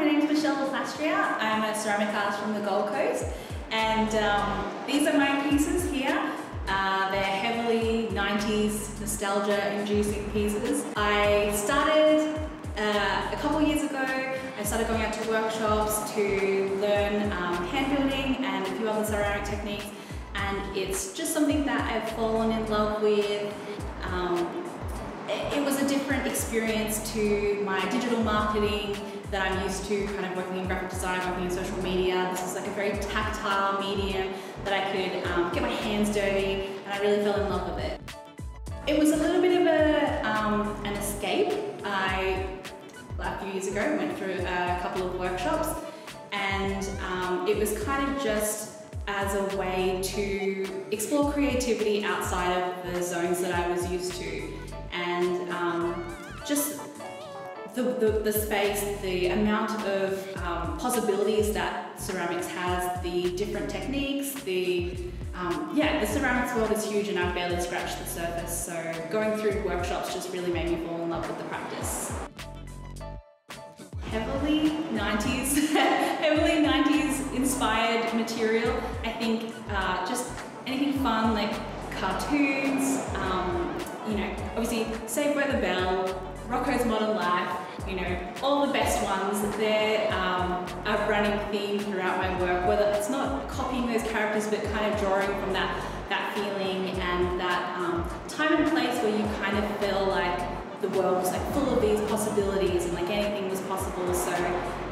my name is Michelle Plastrier. I'm a ceramic artist from the Gold Coast and um, these are my pieces here. Uh, they're heavily 90s nostalgia inducing pieces. I started uh, a couple years ago, I started going out to workshops to learn um, hand building and a few other ceramic techniques and it's just something that I've fallen in love with. Um, it, was a different experience to my digital marketing that I'm used to, kind of working in graphic design, working in social media. This is like a very tactile medium that I could um, get my hands dirty and I really fell in love with it. It was a little bit of a, um, an escape. I, a few years ago, went through a couple of workshops and um, it was kind of just as a way to explore creativity outside of the zones that I was used to um, just the, the, the, space, the amount of um, possibilities that ceramics has, the different techniques, the um, yeah, the ceramics world is huge and I've barely scratched the surface. So going through workshops just really made me fall in love with the practice. Heavily 90s, heavily 90s inspired material. I think uh, just anything fun like cartoons, um, you know, obviously Saved by the Bell, Rocko's Modern Life, you know, all the best ones. They're um, a running theme throughout my work, whether it's not copying those characters, but kind of drawing from that, that feeling and that um, time and place where you kind of feel like the world was like full of these possibilities and like anything was possible. So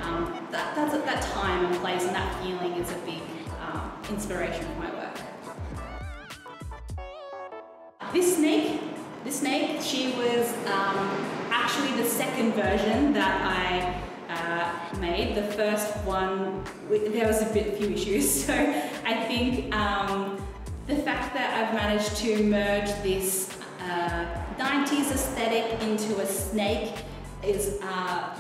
um, that, that's that time and place and that feeling is a big um, inspiration for my work. Version that I uh, made. The first one, there was a bit few issues. So I think um, the fact that I've managed to merge this uh, 90s aesthetic into a snake is uh,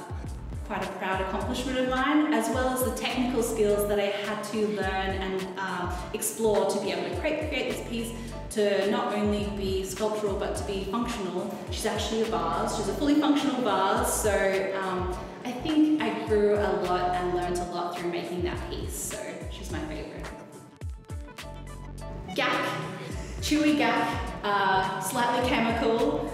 quite a proud accomplishment of mine, as well as the technical skills that I had to learn and uh, explore to be able to create, create this piece to not only be sculptural but to be functional. She's actually a vase, she's a fully functional vase, so um, I think I grew a lot and learned a lot through making that piece, so she's my favourite. Gak, chewy gak, uh, slightly chemical.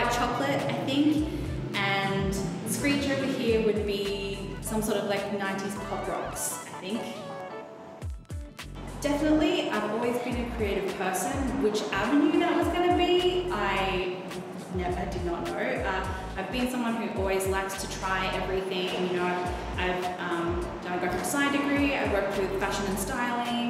White chocolate, I think, and Screech over here would be some sort of like 90s pop rocks, I think. Definitely, I've always been a creative person. Which avenue that was going to be, I never did not know. Uh, I've been someone who always likes to try everything. You know, I've um, done a graphic design degree. I worked with fashion and styling.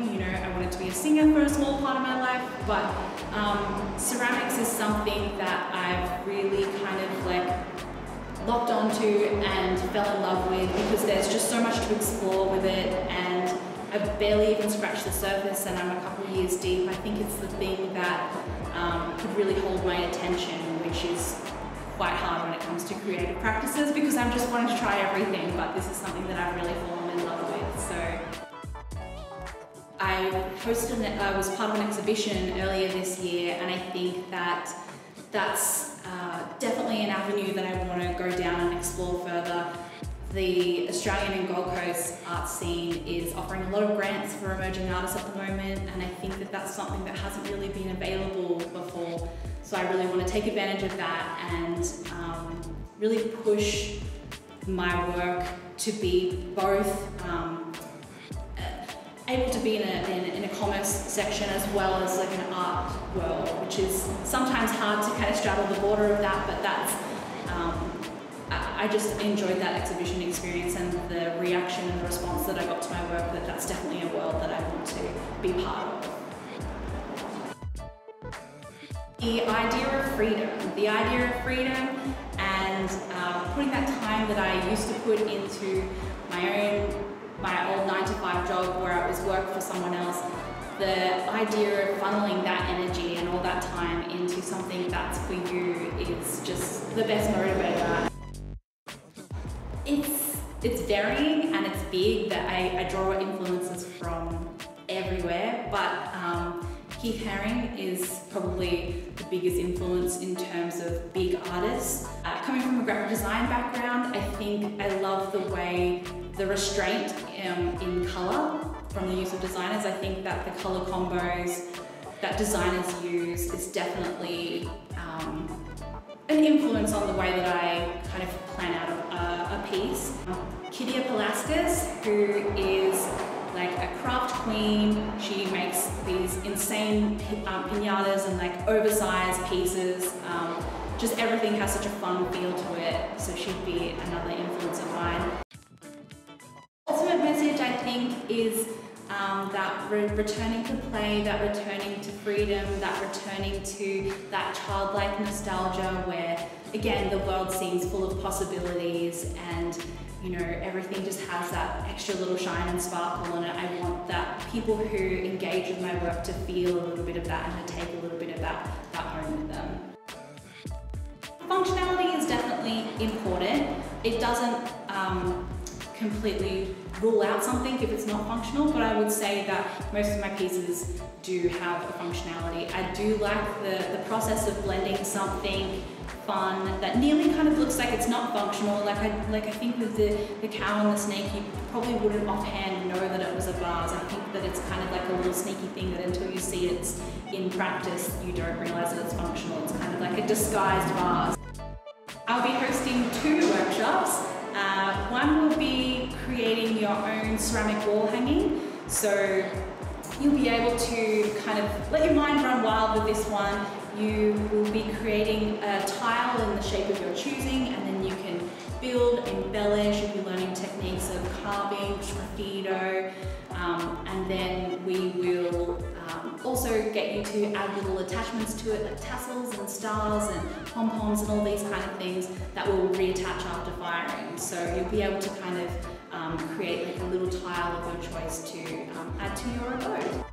Wanted to be a singer for a small part of my life. But um, ceramics is something that I've really kind of like locked onto and fell in love with because there's just so much to explore with it and I've barely even scratched the surface and I'm a couple of years deep. I think it's the thing that um, could really hold my attention, which is quite hard when it comes to creative practices because I'm just wanting to try everything, but this is something that I've really fallen in love with. So I hosted, I was part of an exhibition earlier this year and I think that that's uh, definitely an avenue that I want to go down and explore further the Australian and Gold Coast art scene is offering a lot of grants for emerging artists at the moment and I think that that's something that hasn't really been available before. So I really want to take advantage of that and um, really push my work to be both um, able to be in a, in, in, a commerce section as well as like an art world, which is sometimes hard to kind of straddle the border of that, but that's um, I just enjoyed that exhibition experience and the reaction and the response that I got to my work that that's definitely a world that I want to be part of. The idea of freedom, the idea of freedom and uh, putting that time that I used to put into my own, my old nine to five job where I was work for someone else, the idea of funneling that energy and all that time into something that's for you is just the best motivator. It's it's varying and it's big that I, I draw influences from everywhere, but um, Keith Haring is probably the biggest influence in terms of big artists. Uh, coming from a graphic design background, I think I love the way the restraint um, in colour from the use of designers. I think that the colour combos that designers use is definitely um, an influence on the way that I kind of plan out a, a piece. Kydia Palaskis, who is like a craft queen. She makes these insane um, pinatas and like oversized pieces. Um, just everything has such a fun feel to it, so she'd be another influence of mine. Think, is um, that re returning to play, that returning to freedom, that returning to that childlike nostalgia where, again, the world seems full of possibilities and you know, everything just has that extra little shine and sparkle on it. I want that people who engage with my work to feel a little bit of that and to take a little bit of that, that home with them. Functionality is definitely important. It doesn't um, completely rule out something if it's not functional, but I would say that most of my pieces do have a functionality. I do like the, the process of blending something fun that nearly kind of looks like it's not functional. Like I, like I think with the, the cow and the snake, you probably wouldn't offhand know that it was a vase. I think that it's kind of like a little sneaky thing that until you see it's in practice, you don't realize that it's functional. It's kind of like a disguised vase. I'll be hosting two workshops. Uh, one will be creating your own ceramic wall hanging. So you'll be able to kind of let your mind run wild with this one. You will be creating a tile in the shape of your choosing and then you can build, embellish, you'll be learning techniques of carving, sgraffito, um, and then we will um, also get you to add little attachments to it like tassels and stars and pom-poms and all these kind of things that will reattach after firing. So you'll be able to kind of um, create like a little tile of your choice to um, add to your abode.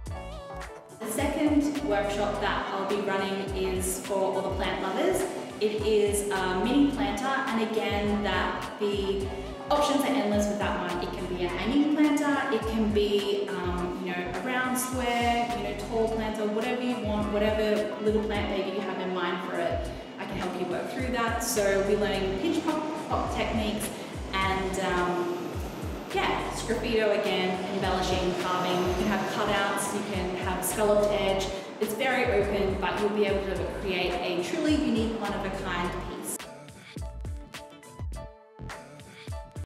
The second workshop that I'll be running is for all the plant lovers. It is a mini planter and again that the options are endless with that one. It can be a hanging planter, it can be um, you know a round square, you know tall planter, whatever you want, whatever little plant baby you have in mind for it. I can help you work through that. So we'll be learning pinch pot, pop techniques and um, yeah, sgraffito again, embellishing, carving. You can have cutouts, you can have scalloped edge. It's very open, but you'll be able to create a truly unique, one